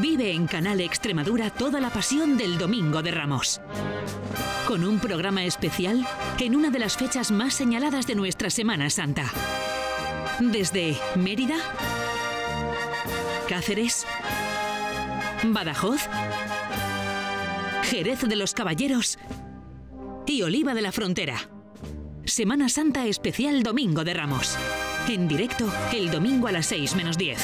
Vive en Canal Extremadura toda la pasión del Domingo de Ramos. Con un programa especial en una de las fechas más señaladas de nuestra Semana Santa. Desde Mérida, Cáceres, Badajoz, Jerez de los Caballeros y Oliva de la Frontera. Semana Santa especial Domingo de Ramos. En directo el domingo a las 6 menos 10.